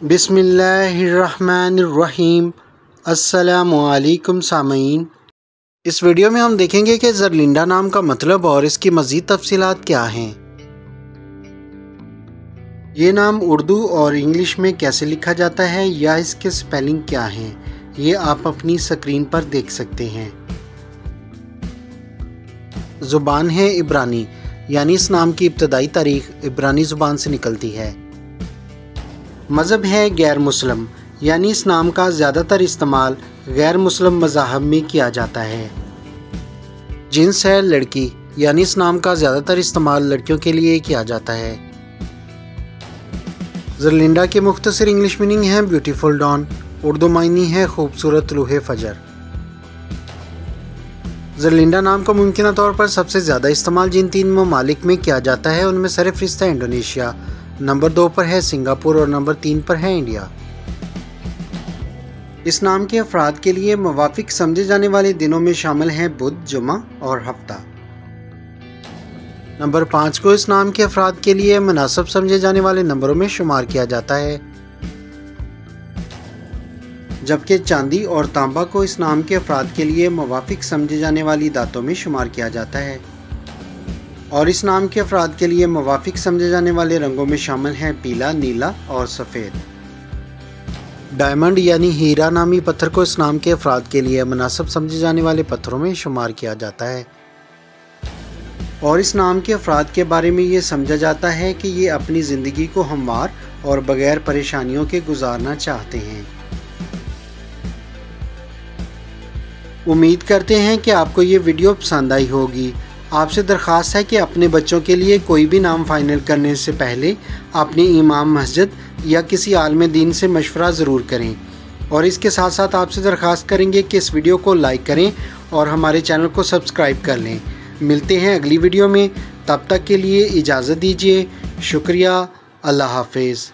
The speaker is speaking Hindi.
बिसमीम असलकुम सामीन। इस वीडियो में हम देखेंगे कि जरलिंडा नाम का मतलब और इसकी मज़ीद तफसीलात क्या हैं। ये नाम उर्दू और इंग्लिश में कैसे लिखा जाता है या इसके स्पेलिंग क्या हैं, ये आप अपनी स्क्रीन पर देख सकते हैं। ज़ुबान है इब्रानी, यानी इस नाम की इब्तदाई तारीख इब्रानी ज़ुबान से निकलती है। मज़हब है गैर मुस्लिम, यानी इस नाम का ज़्यादातर इस्तेमाल गैर मुस्लिम मज़ाहब में किया जाता है। जिन्स है लड़की, यानी इस नाम का ज़्यादातर इस्तेमाल लड़कियों के लिए किया जाता है। जरलिंडा की मुख्तर इंग्लिश मीनिंग है ब्यूटीफुल डॉन, उर्दू मायनी है खूबसूरत लूहे फजर। जरलिंडा नाम का मुमकिन तौर पर सबसे ज़्यादा इस्तेमाल जिन तीन ममालिक में किया जाता है, उनमें सरफरिस्त है इंडोनेशिया नंबर दो पर है सिंगापुर और नंबर तीन पर है इंडिया। इस नाम के अफराद के लिए मवाफिक समझे जाने वाले दिनों में शामिल हैं बुध जुमा और हफ़्ता। नंबर पाँच को इस नाम के अफराद के लिए मुनासब समझे जाने वाले नंबरों में शुमार किया जाता है। जबकि चांदी और तांबा को इस नाम के अफराद के लिए मवाफिक समझे जाने वाली दातों में शुमार किया जाता है। और इस नाम के अफराद के लिए मवाफिक समझे जाने वाले रंगों में शामिल हैं पीला, नीला और सफ़ेद। डायमंड यानी हीरा नामी पत्थर को इस नाम के अफराद के लिए मुनासब समझे जाने वाले पत्थरों में शुमार किया जाता है। और इस नाम के अफराद के बारे में ये समझा जाता है कि ये अपनी ज़िंदगी को हमवार और बग़ैर परेशानियों के गुजारना चाहते हैं। उम्मीद करते हैं कि आपको ये वीडियो पसंद आई होगी। आपसे दरख्वास्त है कि अपने बच्चों के लिए कोई भी नाम फाइनल करने से पहले अपनी इमाम मस्जिद या किसी आलम दीन से मशवरा ज़रूर करें। और इसके साथ साथ आपसे दरख्वास्त करेंगे कि इस वीडियो को लाइक करें और हमारे चैनल को सब्सक्राइब कर लें। मिलते हैं अगली वीडियो में। तब तक के लिए इजाज़त दीजिए। शुक्रिया। अल्लाह हाफिज़।